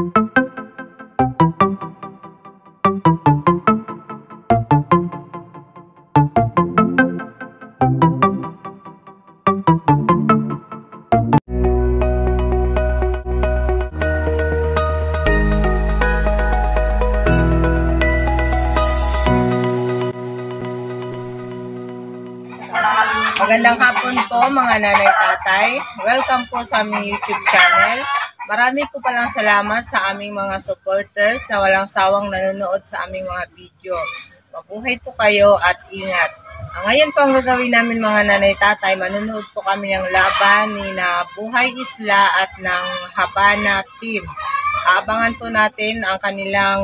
Magandang hapon po mga nanay tatay. Welcome po sa aming YouTube channel. Marami po palang salamat sa aming mga supporters na walang sawang nanonood sa aming mga video. Mabuhay po kayo at ingat. Ang ngayon po ang gagawin namin mga nanay tatay, manonood po kami ng laban ni na Buhay Isla at ng Habana Team. Aabangan po natin ang kanilang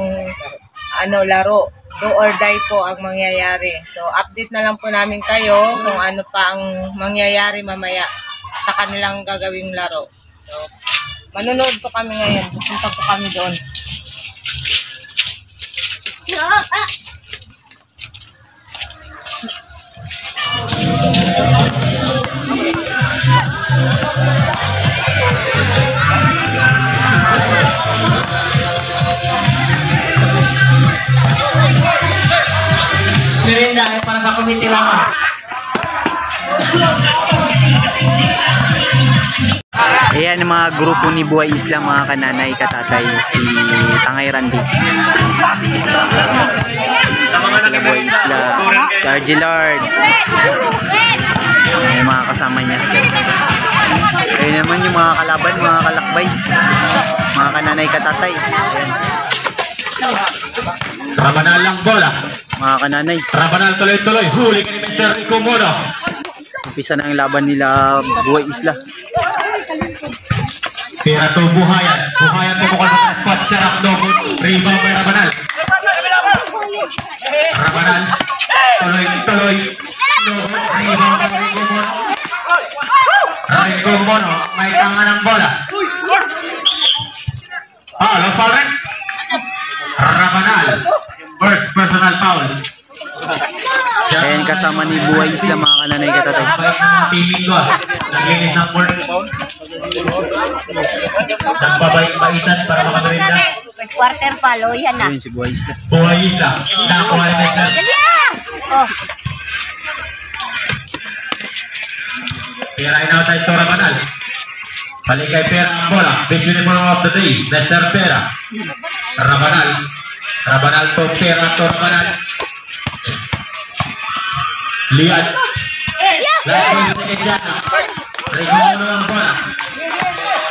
ano laro do or die po ang mangyayari. So, update na lang po namin kayo kung ano pa ang mangyayari mamaya sa kanilang gagawing laro. So, manonood po kami ngayon. Pupunta po kami doon. Merinda ay para sa committee lamang. Grupo ni Buhay Isla, mga kananay, katatay, si Tangay Randy. Ayan sila Buhay Isla, si RG Lord. Yung mga kasama niya. Ayan naman yung mga kalaban, mga kalakbay. Mga kananay, katatay. Ayan, Rabanal lang bola. mga kananay. Rabanal tuloy-tuloy. Huli ka ni Mr. Rico Mono. Umpisa na ang laban nila Buhay Isla. Pira to buhayan. Buhayan tumukol sa spot. Sarap no. Rebound by Rabanal. Rabanal. Tuloy-tuloy. No. Rebound by Rico Mono. Rico Mono. May tanga ng bola. Ah, low foul rin. Rabanal. First personal foul. Ayan kasama ni Buhay Isla, mga kananay, katatay. Sabay ng mga teaming ko. Naglinis ng work. Nagbabayit-baitan para makagrenda. Quarter pa, loya na. Ayun si Buhayita. Buhayita. Nakakuha na siya. Oh. Pirain na tayo Tora Manal. Palikay pera ang bola. Big uniform of the day. Pera. Rabanal. Rabanal to Pera. to Manal. Lian.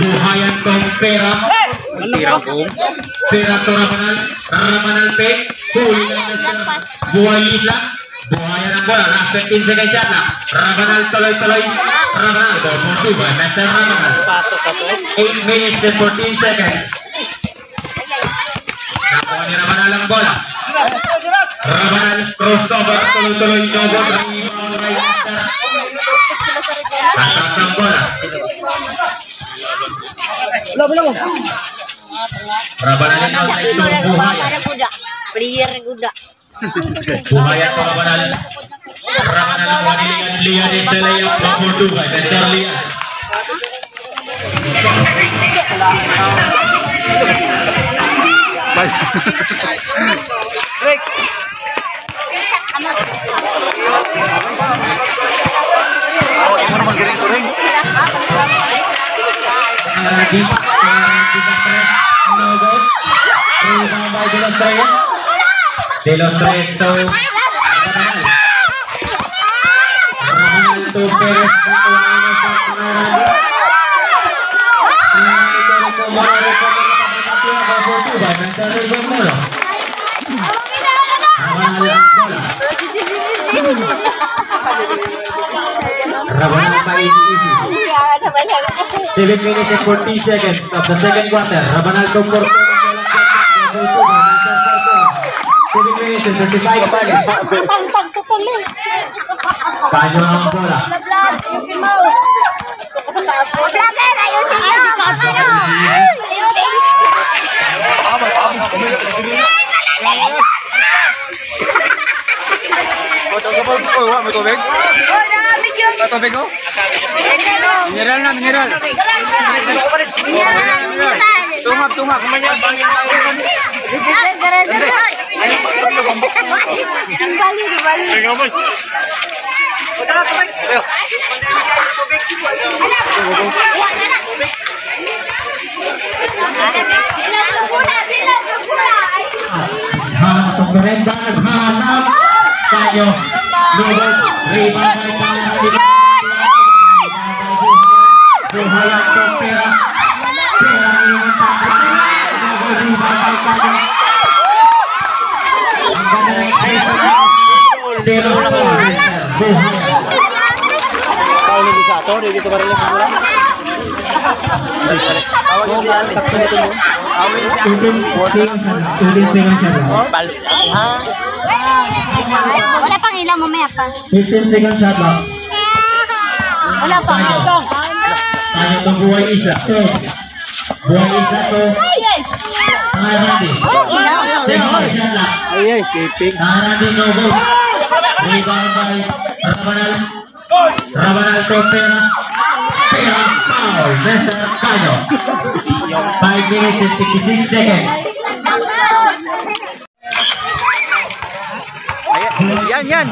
Buhayan to pera. Tirang buong. Pera to Ramanal. Ramanal pay. Huli na Mr. Buhay Isla. Buhayan ang bola. Last 15 seconds yan lang. Ramanal tuloy-tuloy. Ramanal. Mr. Ramanal. 8 minutes and 14 seconds. Nakuha ni Ramanal ang bola. Ramanal crossover. Tuloy-tuloy. Double rebound by. Tatak Atas tombol. Lo belum. Perabanan di. Baik. Baik. tadi di los tres Rabana Pak Ibu 7 minutes and 14 seconds of the second quarter. Rabanal to Porto. 7 minutes and 35 seconds. Panyo ang bola. Vlogger, ayusin nyo. Ano? Pato Bego? Mineral na, mineral. Kembali, kembali. Kalau di satu, di gitu baru lagi pulang. Wala pang ilang mamaya pa. 15 seconds shot lang. Wala pa. Kaya itong buhay isa to. Buhay isa to. Second shot lang. Ay, ay, skipping. Pangarandi no go. Rebound by Rabanal. Rabanal to pera. Pera foul. Mr. Cayo. 5 minutes and 66 seconds. Ayan, yan, yan.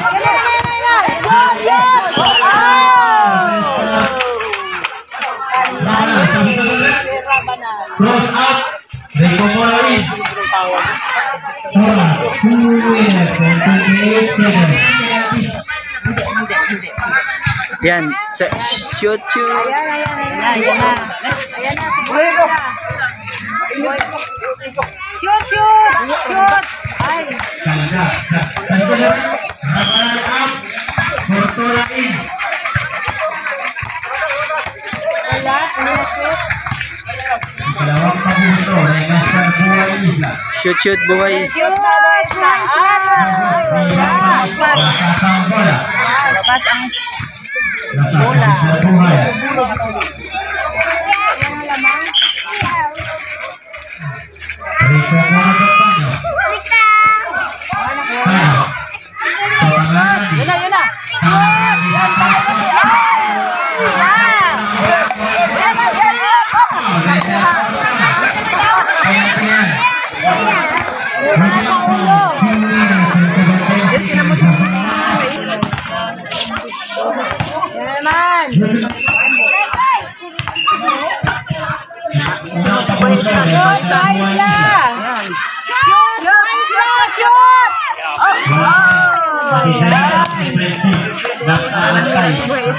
Two minutes and 28 seconds. Yan. Sa, shoot, shoot. Ganda. Ganda. Rabanal out. Portola in. Dalawang pabuto ng Master Buhay Isla. Shoot, shoot, buhay. Lakas ang bola. Lakas ang bola. Buhay. Rico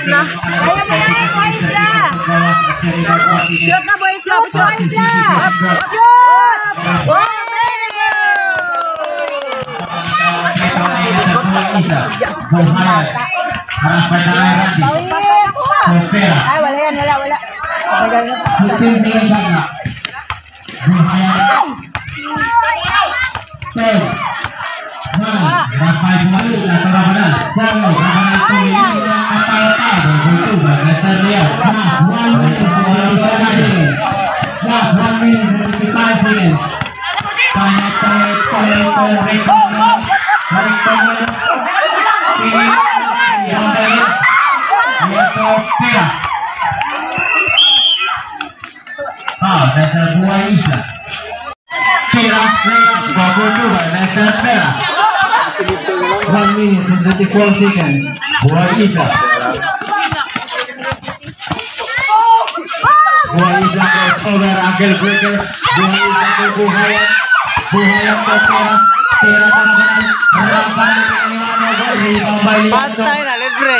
Isla. Isla. Shoot na, boy Isla. Shoot. Shoot. Ay, wala yan, ayo, wala. Wala yan. Ah, that's a boa isla. Tira, tira, bubble tuba, that's a tira. One minute and 34 seconds. Boa isla. Boa isla goes over, Uncle Breaker. Boa isla goes over. Pantay na, libre.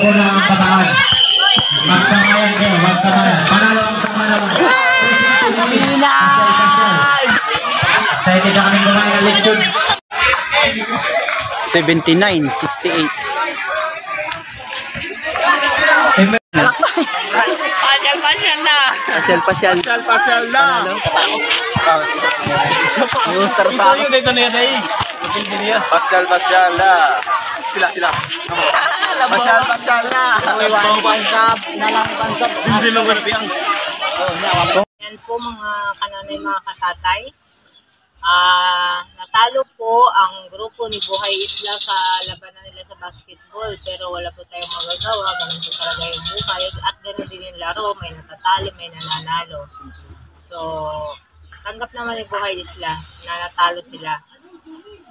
Soko na ang pataan. Magkamayan kayo, magkamayan. Panalo ang kamalawan. Excited na kaming kumain ng leksyon. 79, 68. Pasyal, pasyal. Pasyal, pasyal na. Yung star pa ako. Pasyal, pasyal na. Sila, sila. Pasyal, pasyal na. Hindi lang malabiyang. Yan po mga kananay mga katatay. Ah, natalo po ang grupo ni Buhay Isla sa labanan nila sa basketball pero wala po tayong magagawa. Ganun po talaga yung buhay at ganun din yung laro. May natatalo, may nananalo. So, tanggap naman ni Buhay Isla na natalo sila.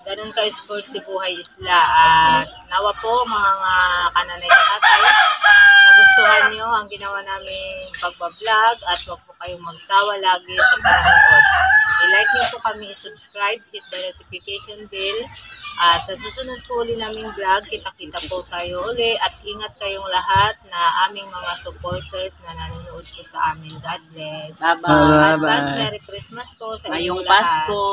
Ganun ka sport si Buhay Isla. Ah, nawa po mga kananay katatay nagustuhan nyo ang ginawa namin pagbablog at huwag po kayong magsawa lagi sa panonood. I-like nyo po kami, subscribe, hit the notification bell. At sa susunod po uli naming vlog, kita-kita po tayo uli at ingat kayong lahat na aming mga supporters na nanonood po sa amin. God bless. Bye-bye. Advance Merry Christmas po sa inyong lahat. Pasko.